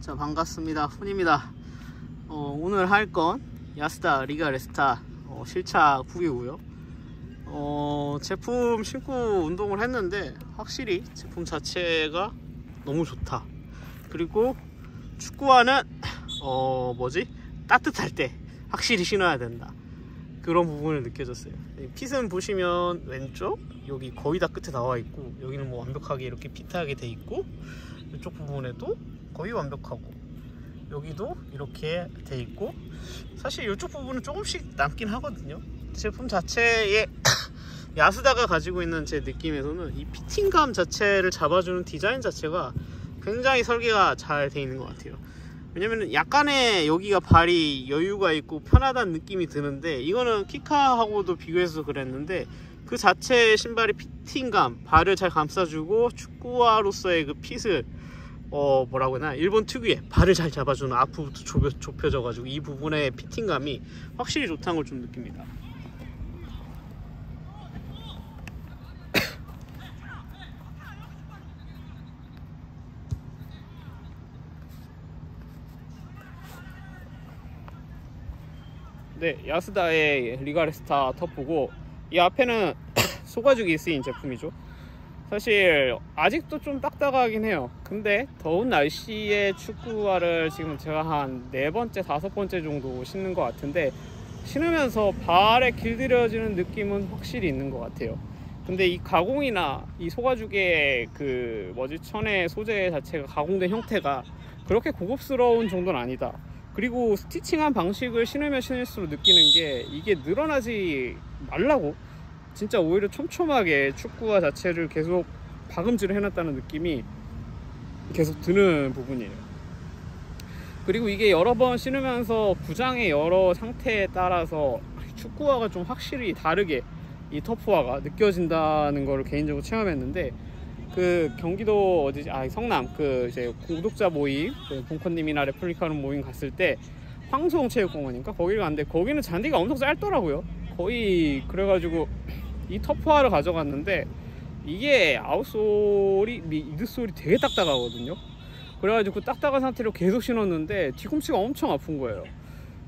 자 반갑습니다. 훈입니다. 어, 오늘 할 건 야스다 리가 레스타 어, 실차 후기고요. 어, 제품 신고 운동을 했는데 확실히 제품 자체가 너무 좋다. 그리고 축구화는 어 뭐지? 따뜻할 때 확실히 신어야 된다. 그런 부분을 느껴졌어요. 핏은 보시면 왼쪽 여기 거의 다 끝에 나와 있고 여기는 뭐 완벽하게 이렇게 핏하게 돼 있고 이쪽 부분에도 거의 완벽하고 여기도 이렇게 돼 있고 사실 이쪽 부분은 조금씩 남긴 하거든요. 제품 자체에 야스다가 가지고 있는 제 느낌에서는 이 피팅감 자체를 잡아주는 디자인 자체가 굉장히 설계가 잘 돼 있는 것 같아요. 왜냐면 약간의 여기가 발이 여유가 있고 편하다는 느낌이 드는데 이거는 키카하고도 비교해서 그랬는데 그 자체 신발의 피팅감 발을 잘 감싸주고 축구화로서의 그 핏을 어 뭐라고 해나? 일본 특유의 발을 잘 잡아주는 앞부부터 좁혀, 좁혀져 가지고 이 부분의 피팅감이 확실히 좋다는 걸 좀 느낍니다. 네 야스다의 리가레스타 터프고 이 앞에는 소가죽이 쓰인 제품이죠 사실 아직도 좀 딱딱하긴 해요. 근데 더운 날씨에 축구화를 지금 제가 한 네 번째 다섯 번째 정도 신는 것 같은데 신으면서 발에 길들여지는 느낌은 확실히 있는 것 같아요. 근데 이 가공이나 이 소가죽의 그 뭐지 천의 소재 자체가 가공된 형태가 그렇게 고급스러운 정도는 아니다. 그리고 스티칭한 방식을 신으면 신을수록 느끼는 게 이게 늘어나지 말라고 진짜 오히려 촘촘하게 축구화 자체를 계속 박음질을 해놨다는 느낌이 계속 드는 부분이에요. 그리고 이게 여러 번 신으면서 구장의 여러 상태에 따라서 축구화가 좀 확실히 다르게 이 터프화가 느껴진다는 걸 개인적으로 체험했는데 그 경기도 어디지 아 성남 그 이제 구독자 모임 그 봉커님이나 레플리카는 모임 갔을 때 황송 체육공원인가 거기를 갔는데 거기는 잔디가 엄청 짧더라고요 거의 그래가지고 이 터프화를 가져갔는데 이게 아웃솔이 미드솔이 되게 딱딱하거든요. 그래가지고 그 딱딱한 상태로 계속 신었는데 뒤꿈치가 엄청 아픈 거예요.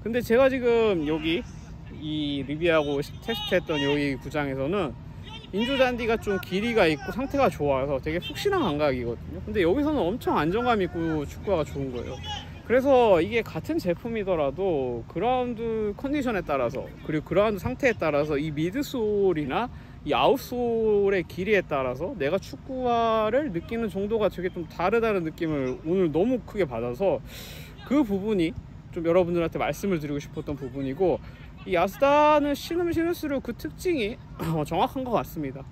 근데 제가 지금 여기 이 리비하고 테스트했던 여기 구장에서는 인조잔디가 좀 길이가 있고 상태가 좋아서 되게 푹신한 감각이거든요. 근데 여기서는 엄청 안정감 있고 축구가 좋은 거예요 그래서 이게 같은 제품이더라도 그라운드 컨디션에 따라서 그리고 그라운드 상태에 따라서 이 midsole이나 이 outsole의 길이에 따라서 내가 축구화를 느끼는 정도가 되게 좀 다르다는 느낌을 오늘 너무 크게 받아서 그 부분이 좀 여러분들한테 말씀을 드리고 싶었던 부분이고 이 야스다는 신으면 신을수록 그 특징이 정확한 것 같습니다.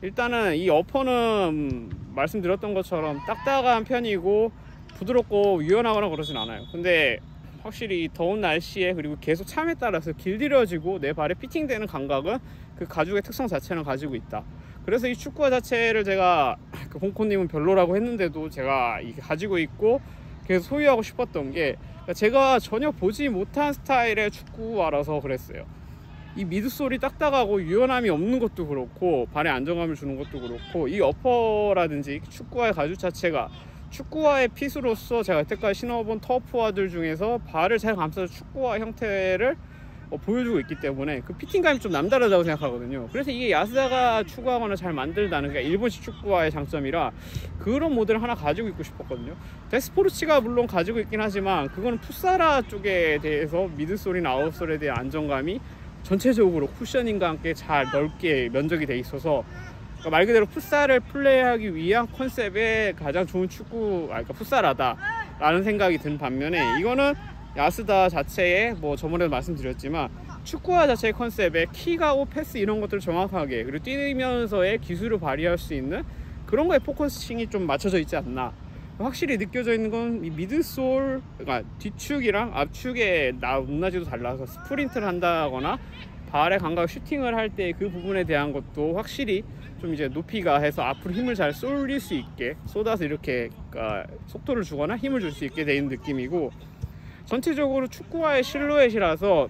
일단은 이 upper는 말씀드렸던 것처럼 딱딱한 편이고 부드럽고 유연하거나 그러진 않아요. 근데 확실히 더운 날씨에 그리고 계속 참에 따라서 길들여지고 내 발에 피팅되는 감각은 그 가죽의 특성 자체는 가지고 있다. 그래서 이 축구화 자체를 제가 그 홍코님은 별로라고 했는데도 제가 이게 가지고 있고 계속 소유하고 싶었던 게 제가 전혀 보지 못한 스타일의 축구화라서 그랬어요. 이 미드솔이 딱딱하고 유연함이 없는 것도 그렇고 발에 안정감을 주는 것도 그렇고 이 어퍼라든지 축구화의 가죽 자체가 축구화의 핏으로서 제가 여태까지 신어본 터프화들 중에서 발을 잘 감싸서 축구화 형태를 어, 보여주고 있기 때문에 그 피팅감이 좀 남다르다고 생각하거든요. 그래서 이게 야스다가 추구하거나 잘 만들다는 게 일본식 축구화의 장점이라 그런 모델을 하나 가지고 있고 싶었거든요. 데스포르치가 물론 가지고 있긴 하지만 그거는 풋사라 쪽에 대해서 미드솔이나 아웃솔에 대한 안정감이 전체적으로 쿠셔닝과 함께 잘 넓게 면적이 돼 있어서 그러니까 말 그대로 풋살을 플레이하기 위한 컨셉의 가장 좋은 축구, 아, 그러니까 풋살화다 라는 생각이 든 반면에 이거는 야스다 자체에 뭐 저번에도 말씀드렸지만 축구화 자체의 컨셉에 킥하고 패스 이런 것들을 정확하게 그리고 뛰면서의 기술을 발휘할 수 있는 그런 거에 focusing이 좀 맞춰져 있지 않나. 확실히 느껴져 있는 건 이 midsole 그러니까 뒤축이랑 앞축의 높낮이도 달라서 스프린트를 한다거나 발의 감각 슈팅을 할 때 그 부분에 대한 것도 확실히 좀 이제 높이가 해서 앞으로 힘을 잘 쏠릴 수 있게 쏟아서 이렇게 그러니까 속도를 주거나 힘을 줄 수 있게 되는 느낌이고 전체적으로 축구화의 실루엣이라서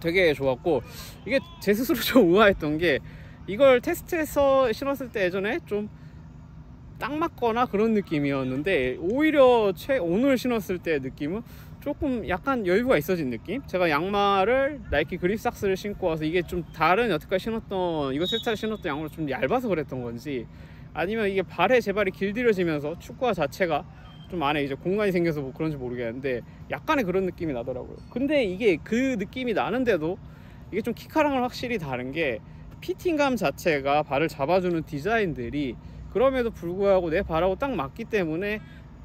되게 좋았고 이게 제 스스로 좀 우아했던 게 이걸 테스트해서 신었을 때 예전에 좀 딱 맞거나 그런 느낌이었는데 오히려 최 오늘 신었을 때 느낌은 조금 약간 여유가 있어진 느낌? 제가 양말을 나이키 그립삭스를 신고 와서 이게 좀 다른 여태까지 신었던 이거 세차를 신었던 양말이 좀 얇아서 그랬던 건지 아니면 이게 발에 제 발이 길들여지면서 축구화 자체가 좀 안에 이제 공간이 생겨서 뭐 그런지 모르겠는데 약간의 그런 느낌이 나더라고요. 근데 이게 그 느낌이 나는데도 이게 좀 키카랑은 확실히 다른 게 피팅감 자체가 발을 잡아주는 디자인들이 그럼에도 불구하고 내 발하고 딱 맞기 때문에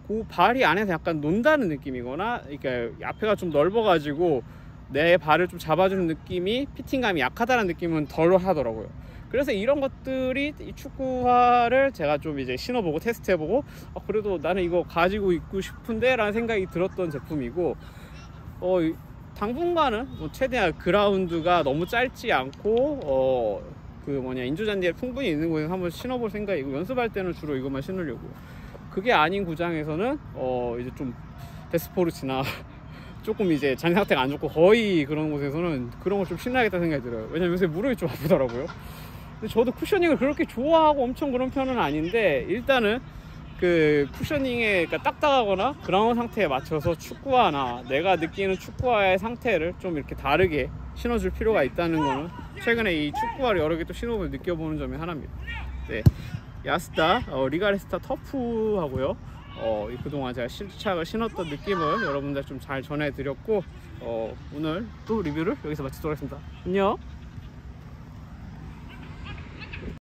그 발이 안에서 약간 논다는 느낌이거나 이렇게 앞에가 좀 넓어가지고 내 발을 좀 잡아주는 느낌이 피팅감이 약하다는 느낌은 덜 하더라고요. 그래서 이런 것들이 이 축구화를 제가 좀 이제 신어보고 테스트해보고 아, 그래도 나는 이거 가지고 있고 싶은데 라는 생각이 들었던 제품이고 어, 이- 당분간은 뭐 최대한 그라운드가 너무 짧지 않고 어, 그 뭐냐 인조잔디에 풍분이 있는 곳에서 한번 신어볼 생각이고 연습할 때는 주로 이것만 신으려고요. 그게 아닌 구장에서는 어 이제 좀 데스포르치나 조금 이제 잔 상태가 안 좋고 거의 그런 곳에서는 그런 걸 좀 신나겠다 생각이 들어요. 왜냐면 요새 무릎이 좀 아프더라고요. 근데 저도 쿠셔닝을 그렇게 좋아하고 엄청 그런 편은 아닌데 일단은 그 쿠셔닝에 그러니까 딱딱하거나 그라운 상태에 맞춰서 축구화나 내가 느끼는 축구화의 상태를 좀 이렇게 다르게 신어줄 필요가 있다는 거는 최근에 이 축구화를 여러 개 또 신어보고 느껴보는 점이 하나입니다. 네. 야스다 어, 리가레스타 터프하고요. 어, 이 그동안 제가 실착을 신었던 느낌을 여러분들 좀 잘 전해드렸고 어, 오늘 또 리뷰를 여기서 마치도록 하겠습니다. 안녕.